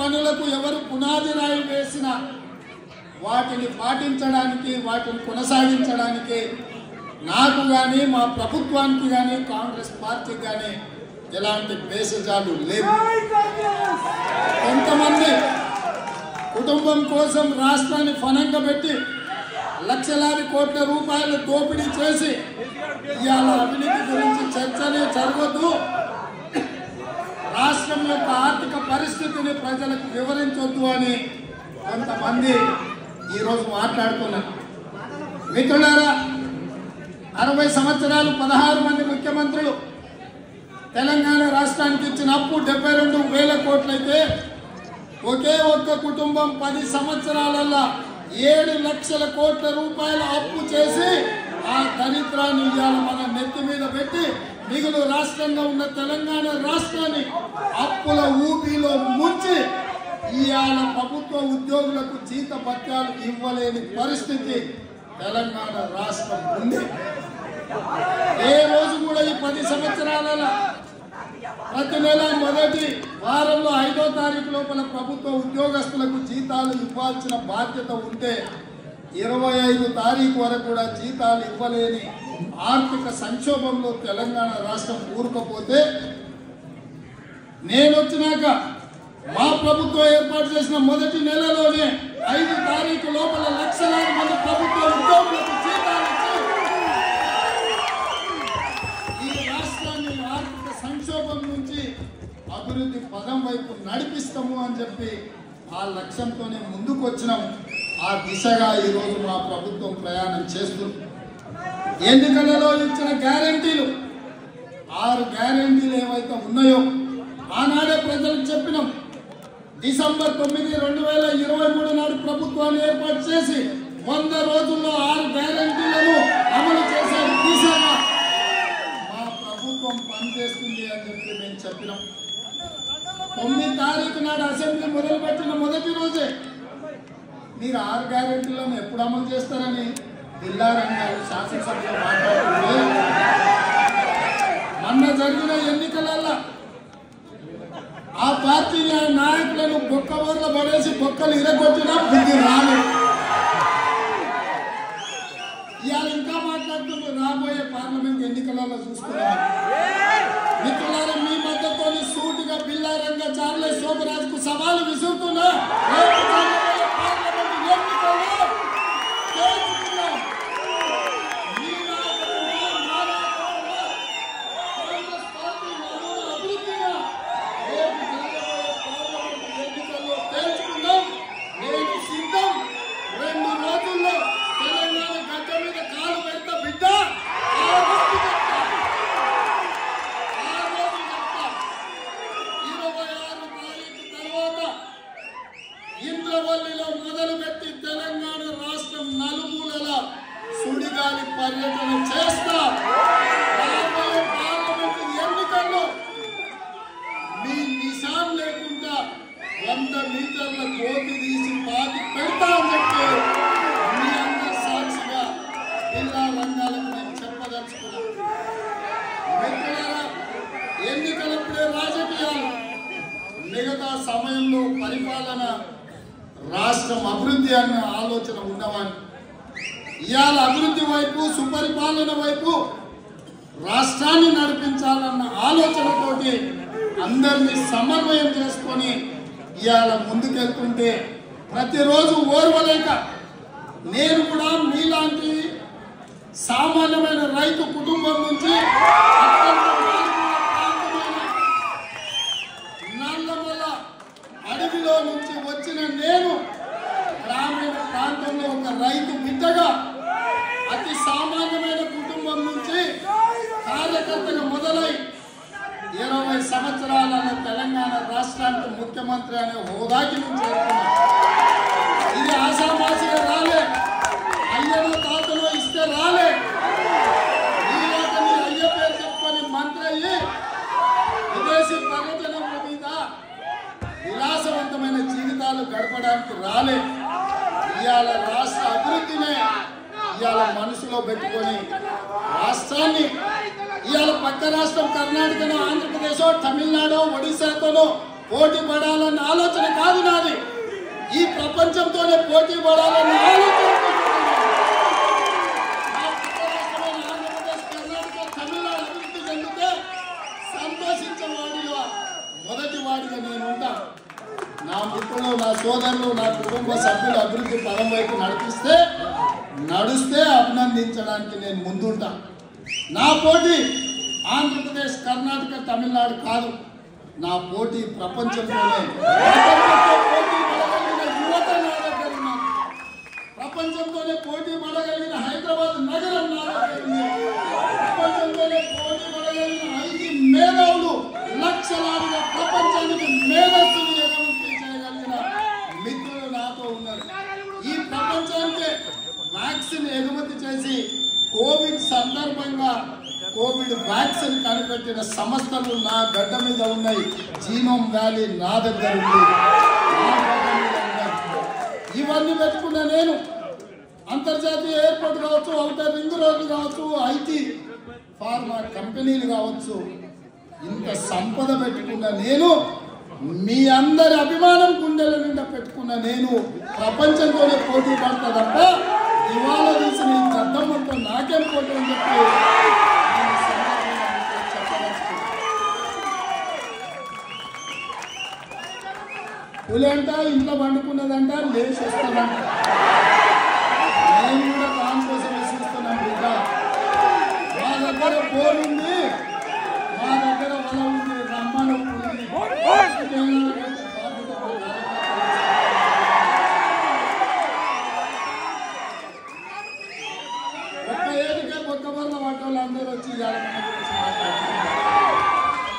పనులకు ఎవరు పునాది రాయి వేసినా వాటిని పాటించడానికి వాటిని కొనసాగించడానికి నాకు కానీ మా ప్రభుత్వానికి కానీ కాంగ్రెస్ పార్టీకి కానీ ఎలాంటి భేషజాలు లేవు. కొంతమంది కుటుంబం కోసం రాష్ట్రాన్ని ఫనంగా పెట్టి లక్షలాది కోట్ల రూపాయలు దోపిడీ చేసి ఇవాళ అవినీతి గురించి చర్చనే జరగదు. రాష్ట్రం యొక్క ఆర్థిక పరిస్థితిని ప్రజలకు వివరించొద్దు అని కొంతమంది ఈరోజు మాట్లాడుతున్నారు. మిత్రులారా అరవై సంవత్సరాలు పదహారు మంది ముఖ్యమంత్రులు తెలంగాణ రాష్ట్రానికి ఇచ్చిన అప్పు డెబ్బై రెండు వేల కోట్లయితే ఒకే ఒక్క కుటుంబం పది సంవత్సరాలలో ఏడు లక్షల కోట్ల రూపాయల అప్పు చేసి ఆ దరిద్రాన్ని ఇవాళ మన నెత్తి మీద పెట్టి మిగులు రాష్ట్రంగా ఉన్న తెలంగాణ రాష్ట్రాన్ని అప్పుల ఊపిలో ముంచి ఇవాళ ప్రభుత్వ ఉద్యోగులకు జీత పత్యాలు ఇవ్వలేని పరిస్థితి తెలంగాణ రాష్ట్రం ఉంది. ఏ రోజు కూడా ఈ పది సంవత్సరాల ప్రతి నెల మొదటి వారంలో ఐదో తారీఖు లోపల ప్రభుత్వ ఉద్యోగస్తులకు జీతాలు ఇవ్వాల్సిన బాధ్యత ఉంటే ఇరవై ఐదు తారీఖు వరకు కూడా జీతాలు ఇవ్వలేని ఆర్థిక సంక్షోభంలో తెలంగాణ రాష్ట్రం ఊరుకపోతే నేను వచ్చినాక మా ప్రభుత్వం ఏర్పాటు చేసిన మొదటి నెలలోనే ఐదు తారీఖు లోపల లక్షలాది మంది ప్రభుత్వ ఉద్యోగులకు జీతాలు ఈ రాష్ట్రాన్ని ఆర్థిక సంక్షోభం నుంచి అభివృద్ధి పదం వైపు నడిపిస్తాము అని చెప్పి ఆ లక్ష్యంతోనే ముందుకు వచ్చినాము ఆ దిశగా ఈరోజు మా ప్రభుత్వం ప్రయాణం చేస్తుంది ఎన్నికలలో ఇచ్చిన గ్యారంటీలు ఆరు గ్యారంటీలు ఏవైతే ఉన్నాయో ఆనాడే ప్రజలకు చెప్పినాం. డిసెంబర్ తొమ్మిది రెండు వేల ఇరవై మూడు నాడు ప్రభుత్వాన్ని ఏర్పాటు చేసి వంద రోజుల్లో ఆరు గ్యారంటీలను అమలు చేసే దిశగా మా ప్రభుత్వం పనిచేస్తుంది అని చెప్పి మేము చెప్పినాం. తొమ్మిది తారీఖు నాడు అసెంబ్లీ మొదలుపెట్టిన మొదటి రోజు మీరు ఆరు గ్యారెంటీలను ఎప్పుడు అమలు చేస్తారని బిల్లారాం గారు శాసనసభలో మాట్లాడుతుంటే మొన్న జరిగిన ఎన్నికలల్లో ఆ పార్టీ నాయకులను బొక్క బోర్ల పడేసి బొక్కలు ఇరగొట్టినా బుద్ధి రాలేదు ఇవాళ ఇంకా మాట్లాడుతుంటే రాబోయే పార్లమెంట్ ఎన్నికలలో చూస్తున్నాం మిత్రులారా మీ మద్దతుని సూటిగా బిల్లారంగా చార్లెస్ శోభరాజుకు సవాలు విసురుతున్నా రేపు జరగబోయే పార్లమెంట్ ఎన్నికల్లో తేల్చుకుందాం. మీ నాయకుడుగా, మా నాయకుడుగా, కాంగ్రెస్ పార్టీ నలుగురు అభివృద్ధిగా రేపు జరగబోయే పార్లమెంట్ ఎన్నికల్లో తేల్చుకుందాం. నేను సిద్ధం రెండు రోజుల్లో తెలంగాణ గడ్డ మీద కాలు పెడతా బిడ్డ ఆ రోజు చెప్తా. ఆ రోజు చెప్తా. ఇరవై ఆరు తారీఖు తర్వాత ఇంద్రవల్లిలో మొదలుపెట్టి తెలంగాణ రాష్ట్రం నలుమూలల సుడిగాలి పర్యటన చేస్తా. పార్లమెంట్ ఎన్నికల్లో మీ నిశాన్ లేకుండా వంద మీటర్ల కోతి తీసి పాతి పెడతా అని చెప్పి అభివృద్ధి అన్న ఆలోచన ఉన్నవాడిని. ఇవాళ అభివృద్ధి వైపు సుపరిపాలన వైపు రాష్ట్రాన్ని నడిపించాలన్న ఆలోచనతోటి అందరినీ సమన్వయం చేసుకొని ఇవాళ ముందుకెళ్తుంటే ప్రతిరోజు ఓర్వలేక నేను కూడా మీలాంటి సామాన్యమైన రైతు కుటుంబం నుంచి అత్యంత అడవిలో నుంచి వచ్చిన నేను గ్రామీణ ప్రాంతంలో ఒక రైతు బిడ్డగా అతి సామాన్యమైన కుటుంబం నుంచి కార్యకర్తగా మొదలై ఇరవై సంవత్సరాల తెలంగాణ రాష్ట్రానికి ముఖ్యమంత్రి అనే హోదాకి నేను ఇది ఆశా రాష్ట్రాన్ని ఇవాళ పక్క రాష్ట్రం కర్ణాటకనో ఆంధ్రప్రదేశ్ తమిళనాడు ఒడిశాతోనో పోటీ పడాలన్న ఆలోచన కాదు నాది. ఈ ప్రపంచంతోనే పోటీ పడాలని ఆలోచన నా అభివృద్ధి చెందితే సంతోషించే మొదటి నేను ఉంటాను నా మిత్రులు నా సోదరులు నా కుటుంబ సభ్యులు అభివృద్ధి పరం వైపు నడిపిస్తే నడుస్తే అభినందించడానికి నేను ముందుంటాను నా పోటీ ఆంధ్రప్రదేశ్ కర్ణాటక తమిళనాడు కాదు. నా పోటీ ప్రపంచంలోనే. ప్రపంచంలోనే పోటీ పడగలిగిన ప్రపంచంతోనే పోటీ హైదరాబాద్ నగరం నా ప్రపంచంలోనే పోటీ పడగలిగిన ఐదు మేధావులు లక్షలాదిగా ప్రపంచానికి మేధస్సును ఎగుమతి చేయగలిగిన మిత్రులు నాతో ఉన్నారు. ఈ ప్రపంచానికి వ్యాక్సిన్ ఎగుమతి చేసి కోవిడ్ సందర్భంగా కోవిడ్ వ్యాక్సిన్ కనిపెట్టిన సంస్థలు నా గడ్డ మీద ఉన్నాయి. జీనోమ్ వ్యాలీ నా దగ్గర ఉంది ఇవన్నీ పెట్టుకున్న నేను. అంతర్జాతీయ ఎయిర్పోర్ట్ కావచ్చు అవుటర్ రింగ్ రోడ్లు కావచ్చు ఐటీ ఫార్మా కంపెనీలు కావచ్చు. ఇంత సంపద పెట్టుకున్న నేను మీ అందరి అభిమానం గుండెల నిండా పెట్టుకున్న నేను ప్రపంచంతోనే పోటీ పడతా తప్ప ఇవాళ నీ చట్టం మొత్తం నాకేం పోటీ అని చెప్పి నేను పులి అంట ఇంట్లో పండుకున్నదంట లేచి వస్తుందంట నేను కూడా దాని కోసం విశ్వస్తున్నాం బిడ్డ మా దగ్గర బోర్ ఉంది మా దగ్గర వల ఉంది రమ్మను పులిని. ఒక్క ఏడికే కొత్త బొర్ర పడ్డ వాళ్ళందరూ వచ్చి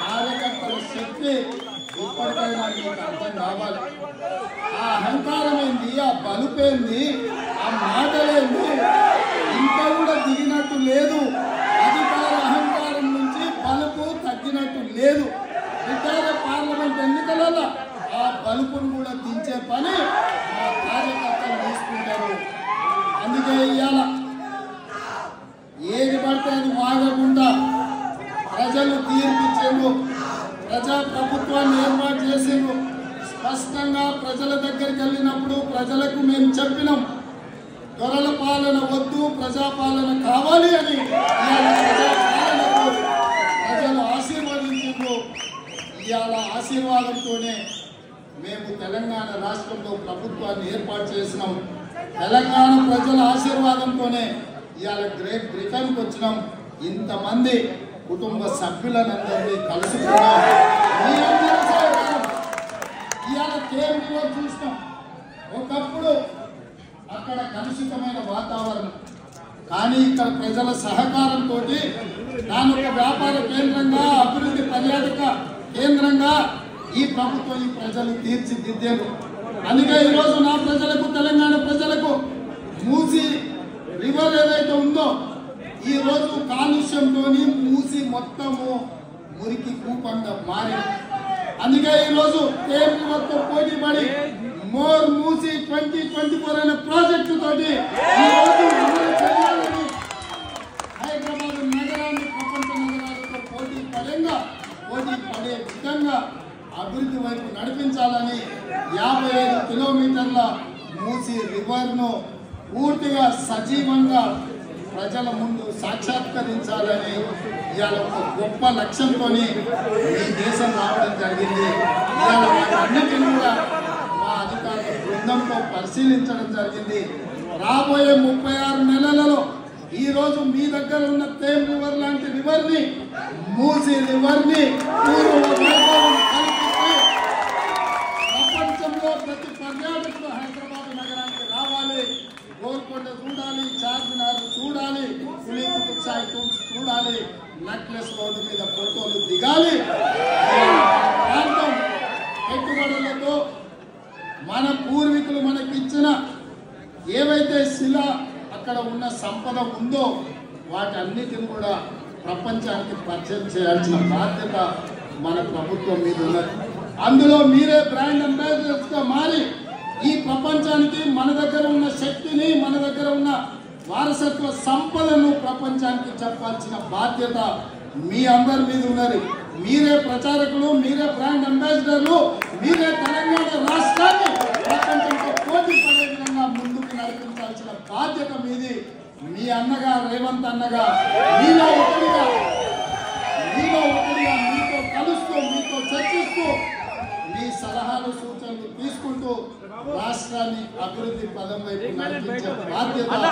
కార్యకర్తల శక్తి ఇప్పటికైనా మీకు అర్థం కావాలి. ఆ అహంకారం ఏంది? ఆ బలుపేంది ఆ మాటలేంది ఇంకా కూడా దిగినట్టు లేదు అధికార అహంకారం నుంచి బలుపు తగ్గినట్టు లేదు ఇతర పార్లమెంట్ ఎన్నికలలో ఆ బలుపును కూడా దించే పని మా కార్యకర్తలు తీసుకుంటారు అందుకే ఇవాళ ఏది పడితే అది వాగకుండా ప్రజలు తీర్పిచ్చేందు ప్రజా ప్రభుత్వాన్ని ఏర్పాటు చేసిండ్రు స్పష్టంగా ప్రజల దగ్గరికి వెళ్ళినప్పుడు ప్రజలకు మేము చెప్పినాం దొరల పాలన వద్దు ప్రజాపాలన కావాలి అని. ఇవాళ ప్రజాపాలనకు ప్రజలు ఆశీర్వదించారు ఇవాళ ఆశీర్వాదంతోనే మేము తెలంగాణ రాష్ట్రంలో ప్రభుత్వాన్ని ఏర్పాటు చేసినాం. తెలంగాణ ప్రజల ఆశీర్వాదంతోనే ఇవాళ గ్రేట్ బ్రిటన్కి వచ్చినాం. ఇంతమంది కుటుంబ సభ్యులనందరినీ కలుసుకున్నాం. ఇవాళ కేంద్రంలో చూసినాం. ఒకప్పుడు అక్కడ కలుషితమైన వాతావరణం. కానీ ఇక్కడ ప్రజల సహకారంతో దాని ఒక వ్యాపార కేంద్రంగా అభివృద్ధి పర్యాటక కేంద్రంగా ఈ ప్రభుత్వం ఈ ప్రజలు తీర్చిదిద్దారు. అందుకే ఈరోజు నా ప్రజలకు తెలంగాణ ప్రజలకు మూసి రివర్ ఏదైతే ఉందో ఈ రోజు కాలుష్యంతోని మూసి మొత్తము మురికి కూపంగా మారింది. అందుకే ఈరోజు కేంద్రంతో పోటీ పడి మోర్ మూసి ట్వంటీ ట్వంటీ ఫోర్ అనే ప్రాజెక్టు తోటి హైదరాబాద్ నగరాన్ని ప్రపంచ నగరాలతో పోటీ పడంగా పోటీ పడే విధంగా అభివృద్ధి వైపు నడిపించాలని యాభై ఐదు కిలోమీటర్ల మూసి రివర్ను పూర్తిగా సజీవంగా ప్రజల ముందు సాక్షాత్కరించాలని ఇవాళ ఒక గొప్ప లక్ష్యంతో ఈ దేశం రావడం జరిగింది. ఇవాళ వాటన్నిటిని కూడా మా అధికారుల బృందంతో పరిశీలించడం జరిగింది. రాబోయే ముప్పై ఆరు నెలలలో ఈ రోజు మీ దగ్గర ఉన్న తేమ్ రివర్ లాంటి రివర్ని మూసి రివర్ని ప్రపంచంలో ప్రతి పర్యాటకులు హైదరాబాద్ నగరానికి రావాలి. గోల్కొండ చూడాలి చార్మినార్ చూడాలి పులి కుతుబ్ చూడాలి. నెక్లెస్ రోడ్డు మీద ఫోటోలు దిగాలి. ప్రాంతం పెట్టుబడులతో మన పూర్వీకులు మనకిచ్చిన ఏవైతే శిల అక్కడ ఉన్న సంపద ఉందో వాటన్నిటిని కూడా ప్రపంచానికి పరిచయం చేయాల్సిన బాధ్యత మన ప్రభుత్వం మీద ఉన్నది. అందులో మీరే బ్రాండ్ అంబాసిడర్స్గా మారి ఈ ప్రపంచానికి మన దగ్గర ఉన్న శక్తిని మన దగ్గర ఉన్న వారసత్వ సంపదను ప్రపంచానికి చెప్పాల్సిన బాధ్యత మీ అందరి మీద ఉన్నది. మీరే ప్రచారకులు మీరే బ్రాండ్ అంబాసిడర్లు మీరే తెలంగాణ రాష్ట్రాన్ని ప్రపంచంతో పోటీ పడే విధంగా ముందుకు నడిపించాల్సిన బాధ్యత మీది. మీ అన్నగా రేవంత్ అన్నగా మీలో ఒకటిగా మీలో ఒకటిగా మీతో కలుస్తూ మీతో చర్చిస్తూ సలహాలు సూచనలు తీసుకుంటూ రాష్ట్రాన్ని అభివృద్ధి పదం వైపు నడిపించే బాధ్యత అన్నా,